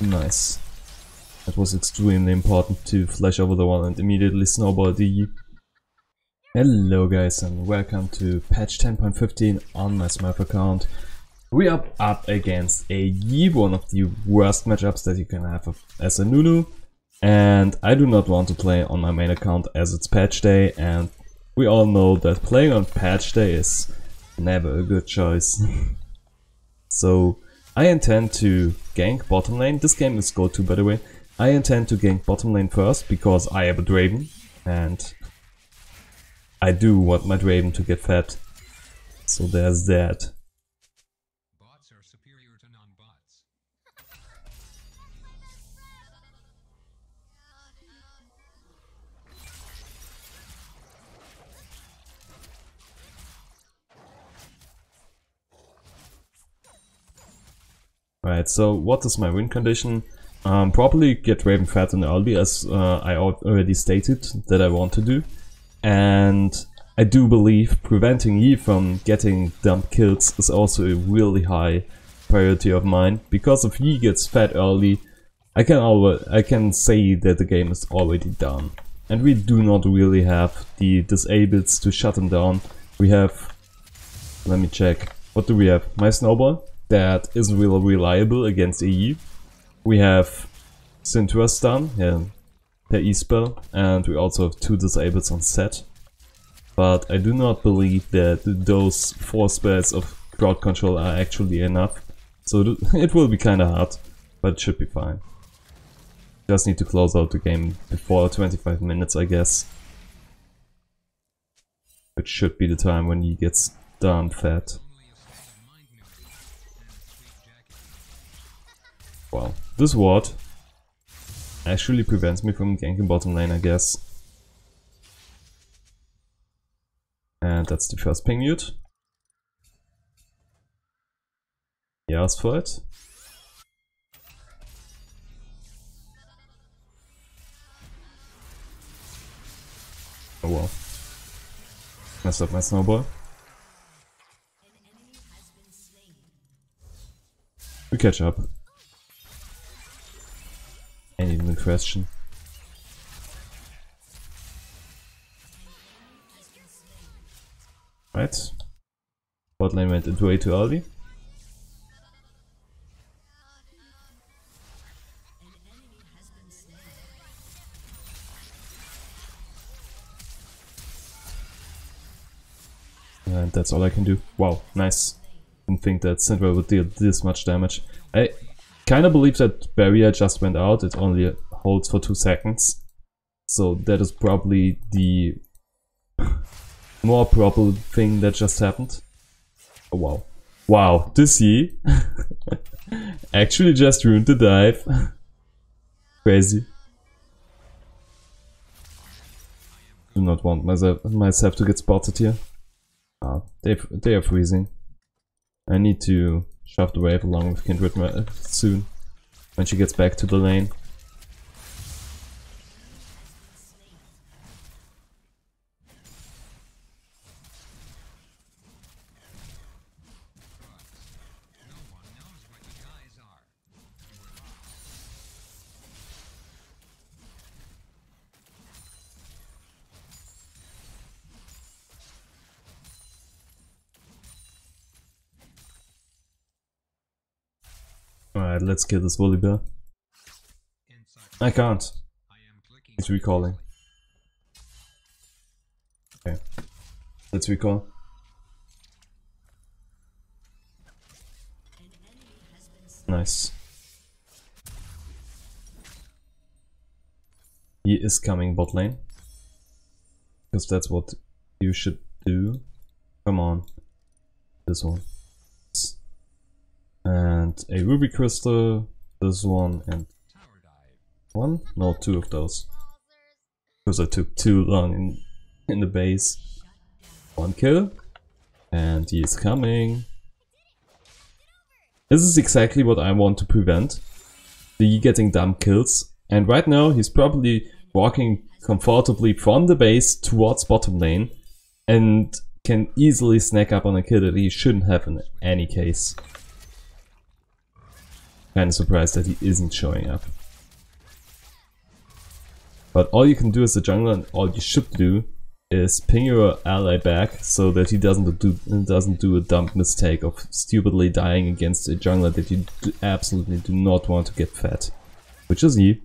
Nice. That was extremely important to flash over the wall and immediately snowball the Hello guys and welcome to patch 10.15 on my Smurf account. We are up against a Yi, one of the worst matchups that you can have as a Nunu. And I do not want to play on my main account as it's patch day and we all know that playing on patch day is never a good choice. so I intend to gank bottom lane. This game is go to by the way. I intend to gank bottom lane first because I have a Draven and I do want my Draven to get fed. So there's that. So what is my win condition? Um, probably get Draven fat and early as uh, I already stated that I want to do. And I do believe preventing Yi from getting dump kills is also a really high priority of mine. Because if Yi gets fat early, I can I can say that the game is already done. And we do not really have the disables to shut him down. We have, let me check, what do we have? My snowball, that is really reliable against AE. We have Syndra stun, yeah, per E-spell, and we also have two disables on Sett. But I do not believe that those four spells of crowd control are actually enough. So it will be kinda hard, but it should be fine. Just need to close out the game before 25 minutes, I guess. It should be the time when he gets done fat. Well, this ward actually prevents me from ganking bottom lane, I guess. And that's the first ping mute. He asked for it. Oh well. Messed up my snowball. We catch up. Ain't even a question. Right. Bot lane went way too early. And that's all I can do. Wow, nice. Didn't think that Syndra would deal this much damage. I kind of believe that barrier just went out. It only holds for two seconds. So that is probably the more probable thing that just happened. Oh, wow. Wow, Yi actually just ruined the dive. Crazy. Do not want myself, myself to get spotted here. Ah, they, they are freezing. I need to shove the wave along with Kindred uh, soon, when she gets back to the lane. Let's kill this Volibear. I can't. It's recalling. Okay. Let's recall. Nice. He is coming bot lane. Because that's what you should do. Come on. This one and a ruby crystal, this one and one? No, two of those. Because I took too long in, in the base. One kill. And he is coming. This is exactly what I want to prevent. The getting dumb kills. And right now he's probably walking comfortably from the base towards bottom lane. And can easily snack up on a kill that he shouldn't have in any case. Kinda surprised that he isn't showing up. But all you can do as a jungler and all you should do is ping your ally back so that he doesn't do doesn't do a dumb mistake of stupidly dying against a jungler that you absolutely do not want to get fed. Which is you.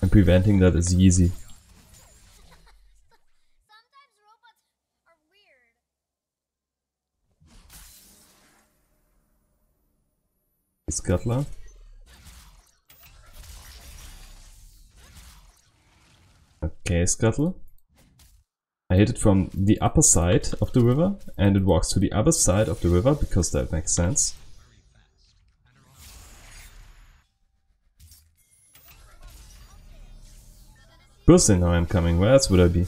And preventing that is easy. Scuttler. Okay, Scuttle. I hit it from the upper side of the river and it walks to the other side of the river because that makes sense. Bursting now I'm coming, where else would I be?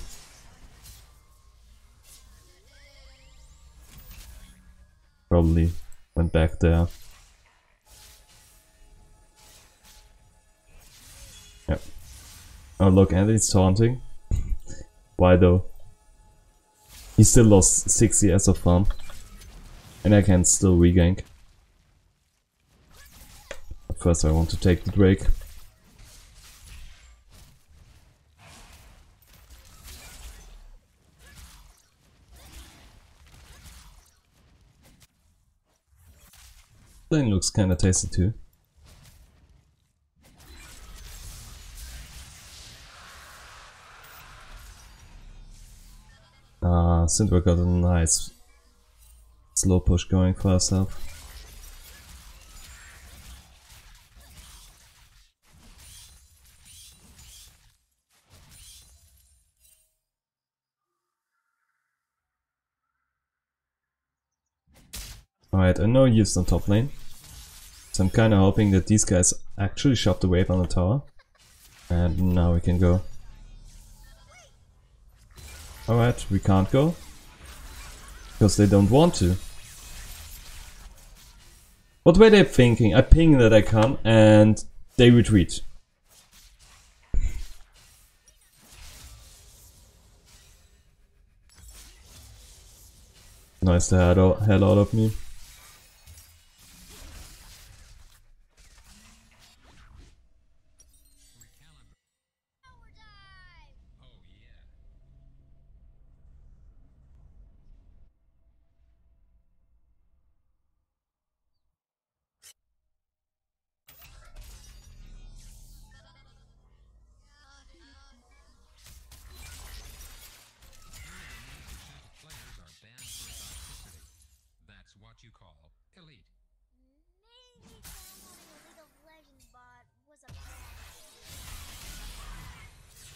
Probably went back there. Oh look, Andy's taunting. Why though? He still lost 6 CS of farm. And I can still regank. But first I want to take the Drake. Lane looks kinda tasty too. Ah, Syndra got a nice slow push going for herself. Alright, I know you're on top lane. So I'm kinda hoping that these guys actually shot the wave on the tower. And now we can go. Alright, we can't go. Because they don't want to. What were they thinking? I ping that I can and they retreat. Nice to head out, hell out of me.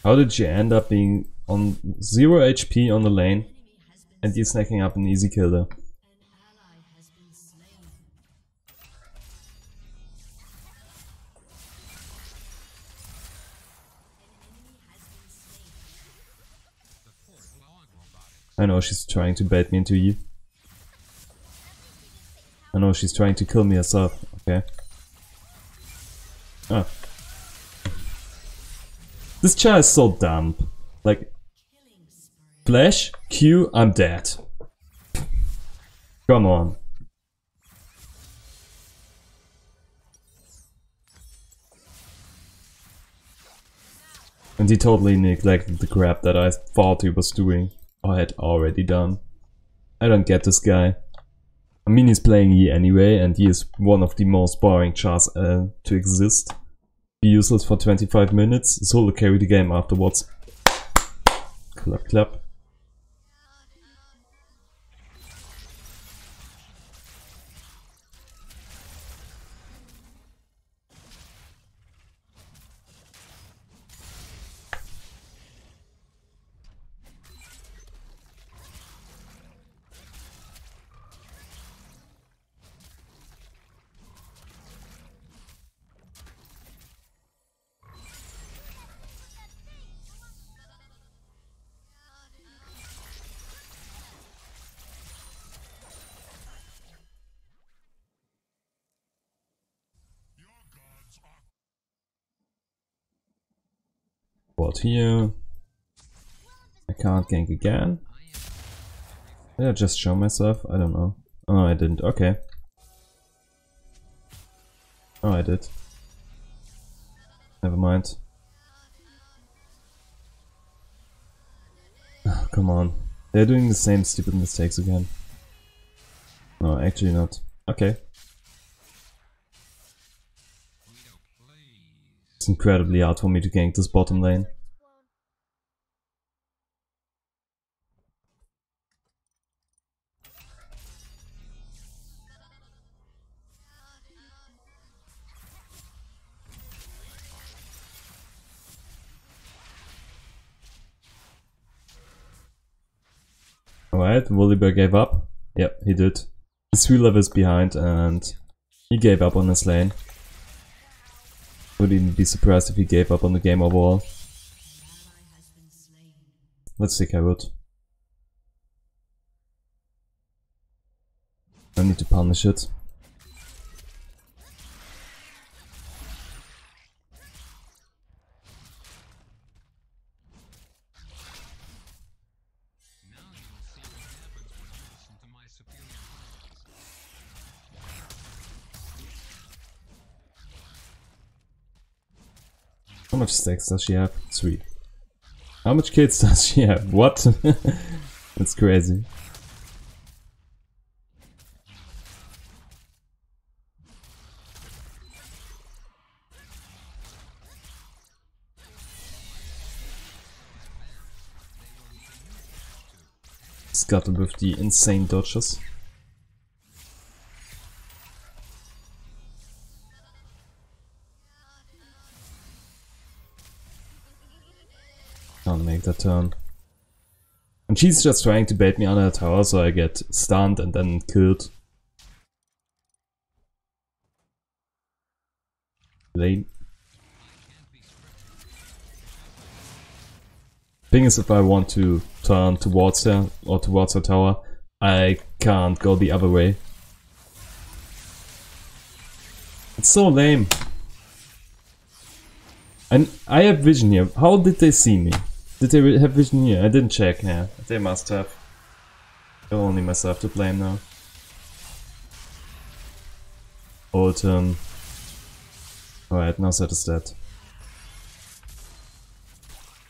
How did you end up being on 0 HP on the lane and you snacking up an easy kill there? I know she's trying to bait me into you. I know she's trying to kill me herself. Okay. Ah. This char is so dumb. Like, Flash, Q, I'm dead. Come on. And he totally neglected the crap that I thought he was doing, or had already done. I don't get this guy. I mean, he's playing E anyway, and he is one of the most boring chars uh, to exist. Be useless for 25 minutes, solo carry the game afterwards. Clap, clap. Here. I can't gank again. Did I just show myself? I don't know. Oh no, I didn't. Okay. Oh, I did. Never mind. Oh, come on. They're doing the same stupid mistakes again. No, actually not. Okay. It's incredibly hard for me to gank this bottom lane. Alright, Volibear gave up. Yep, he did. He's three levels behind and he gave up on his lane. Would even be surprised if he gave up on the game overall. Let's I would. I need to punish it. Now you will see what happens when you listen to my superior voice. How much stacks does she have? Three. How much kills does she have? What? That's crazy. Scuttle with the insane dodges. Can't make that turn. And she's just trying to bait me under the tower so I get stunned and then killed. Lane. Thing is, if I want to turn towards her or towards her tower, I can't go the other way. It's so lame. And I have vision here. How did they see me? Did they have vision here? I didn't check. Yeah, they must have. Only myself to blame now. Autumn. Oh, Alright, now Sett is dead.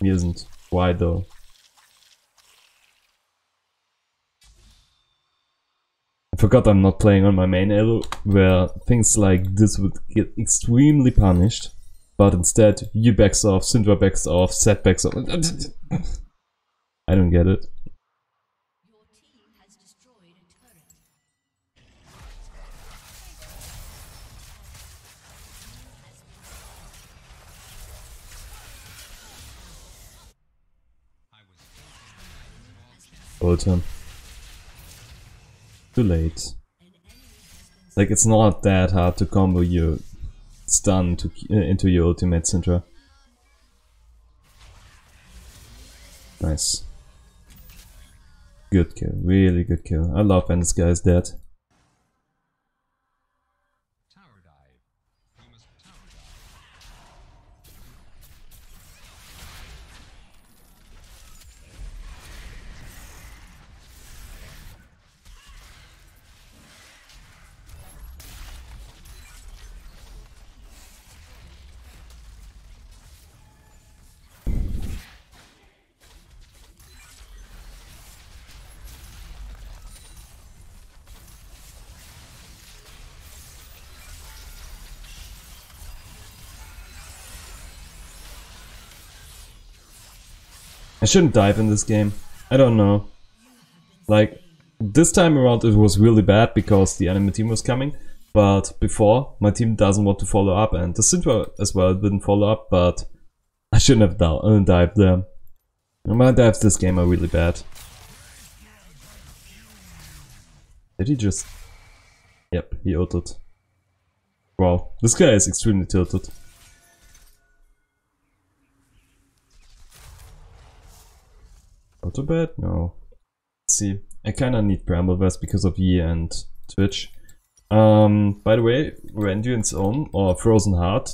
He isn't. Why though? I forgot I'm not playing on my main elo, where things like this would get extremely punished. But instead, you backs off, Syndra backs off, Sett backs off. I don't get it. All Autumn. Too late. Like, it's not that hard to combo your stun to, uh, into your ultimate, Syndra. Nice. Good kill, really good kill. I love when this guy is dead. I shouldn't dive in this game. I don't know. Like, this time around it was really bad because the enemy team was coming. But before, my team doesn't want to follow up and the Syndra as well didn't follow up, but I shouldn't have di- uh, dived there. My dives this game are really bad. Did he just... Yep, he ulted. Wow, this guy is extremely tilted. Auto bad? No. Let's see. I kinda need Bramble Vest because of Yi and Twitch. Um, by the way, Randuin's Omen, or Frozen Heart,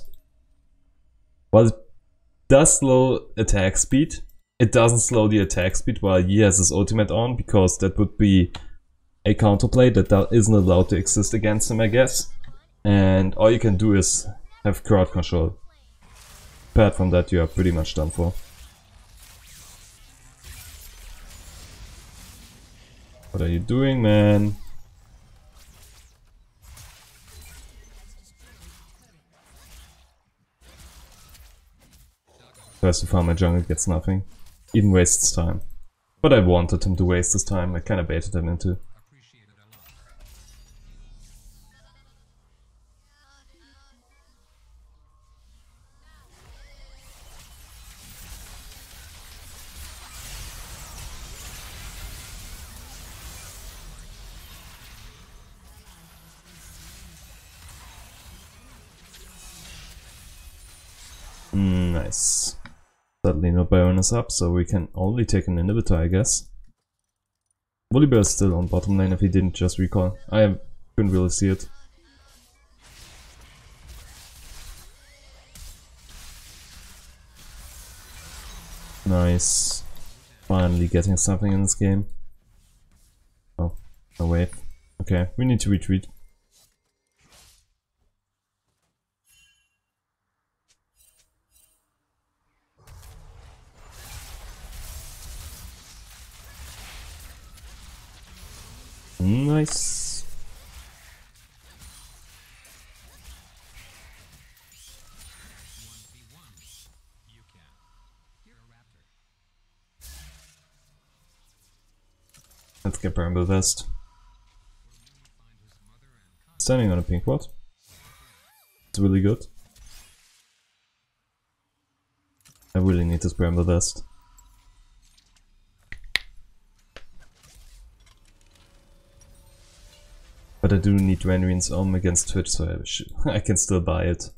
while it does slow attack speed, it doesn't slow the attack speed while Yi has his ultimate on, because that would be a counterplay that isn't allowed to exist against him, I guess. And all you can do is have crowd control. Apart from that, you are pretty much done for. What are you doing, man? Tries to farm my jungle, gets nothing. Even wastes time. But I wanted him to waste his time, I kinda baited him into. Nice. Suddenly no Baron is up, so we can only take an inhibitor, I guess. Volibear is still on bottom lane if he didn't just recall. I couldn't really see it. Nice. Finally getting something in this game. Oh, no wait. Okay, we need to retreat. Nice. Let's get Bramble Vest. Standing on a pink ward. It's really good. I really need this Bramble Vest. But I do need Randuin's Omen against Twitch, so I, I can still buy it.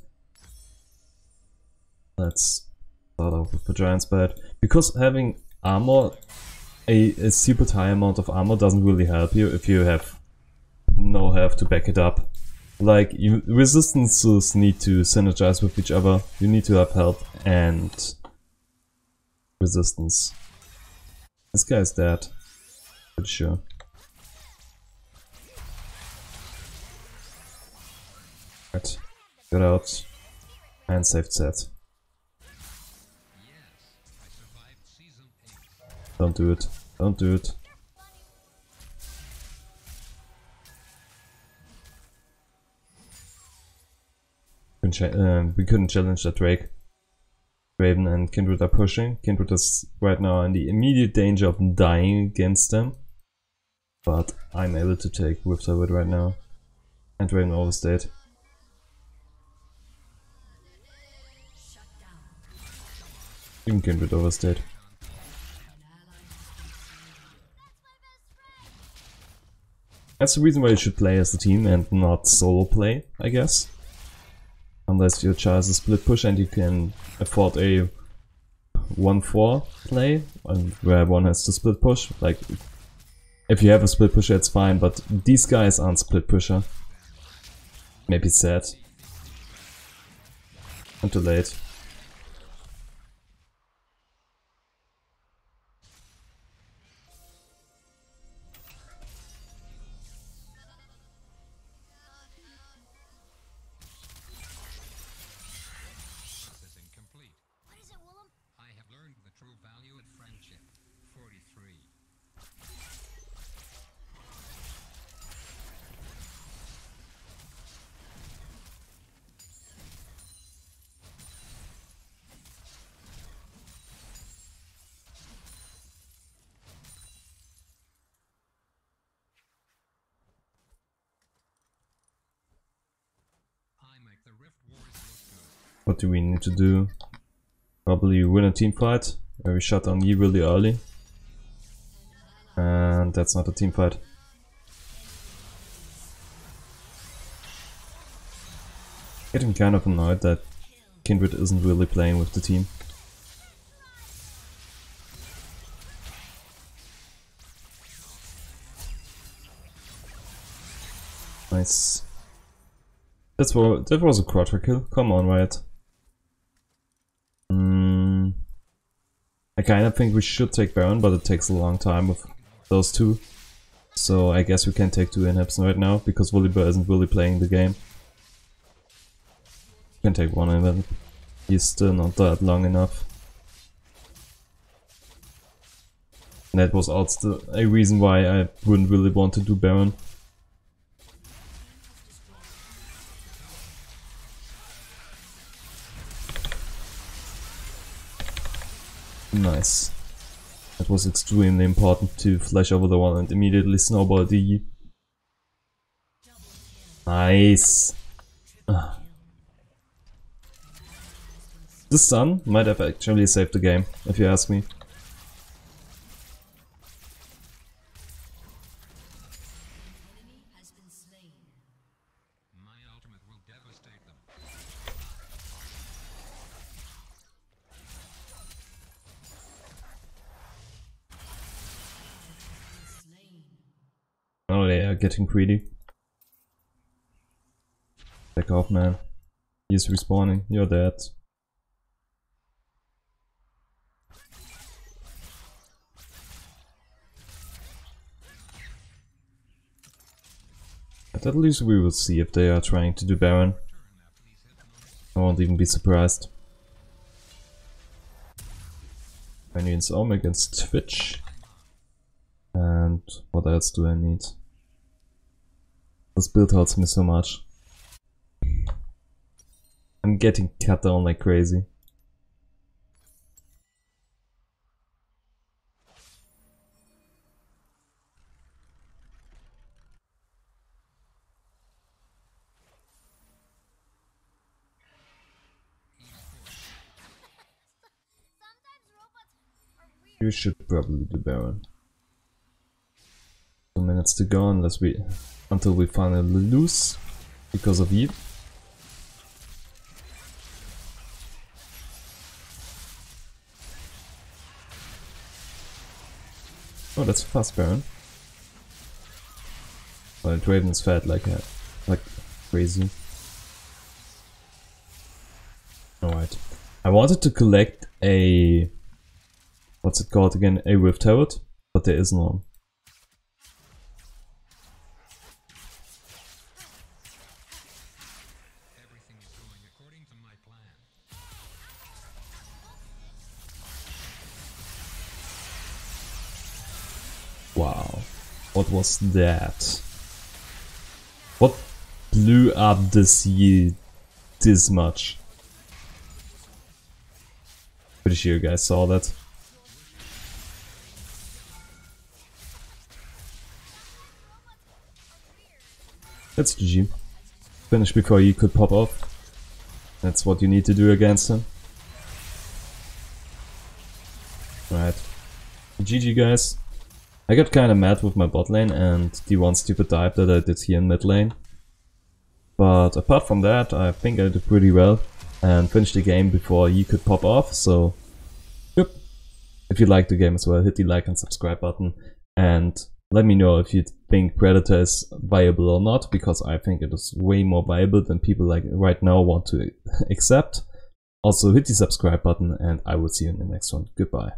Let's start off with the Giant's Belt. Because having armor, a, a super high amount of armor doesn't really help you if you have no health to back it up. Like, you, resistances need to synergize with each other. You need to have health and resistance. This guy's dead. Pretty sure. Right. Get out. And saved Sett. Yes, I survived season 8. Don't do it. Don't do it. Uh, we couldn't challenge that Drake. Draven and Kindred are pushing. Kindred is right now in the immediate danger of dying against them. But I'm able to take Whips of right now. And Draven overstayed. Shut Even Kindred overstayed. An ally That's the reason why you should play as a team and not solo play, I guess. Unless your choice is a split push and you can afford a 1-4 play, and where one has to split push. Like, if you have a split pusher, it's fine, but these guys aren't split pusher. Maybe sad. I'm too late. What do we need to do? Probably win a team fight, where we shut down Yi really early. And that's not a team fight. Getting kind of annoyed that Kindred isn't really playing with the team. Nice. That's what that was a quadra kill. Come on, Riot. Mm, I kind of think we should take Baron, but it takes a long time with those two. So I guess we can take two inhibs right now because Volibear isn't really playing the game. Can take one event. He's still not that long enough. And that was also a reason why I wouldn't really want to do Baron. Nice. That was extremely important to flash over the wall and immediately snowball the Nice. The sun might have actually saved the game, if you ask me. Enemy has been slain. My ultimate will devastate them. Slain. Oh, they are getting greedy. Back off, man. He's respawning. You're dead. But at least we will see if they are trying to do Baron. I won't even be surprised. Randuin's Omen against Twitch. And what else do I need? This build hurts me so much. I'm getting cut down like crazy. You should probably do Baron. Two minutes to go unless we until we finally lose because of you. Oh, that's fast Baron. But Draven is fat like a, like crazy. Alright. I wanted to collect a what's it called again? A Rift Herald, but there is none. Was that? What blew up this yield this much? Pretty sure you guys saw that. That's GG. Finish before you could pop off. That's what you need to do against him. Right. GG guys. I got kinda mad with my bot lane and the one stupid dive that I did here in mid lane. But apart from that, I think I did pretty well and finished the game before you could pop off, so yep. If you liked the game as well, hit the like and subscribe button and let me know if you think Predator is viable or not, because I think it is way more viable than people like right now want to accept. Also hit the subscribe button and I will see you in the next one. Goodbye.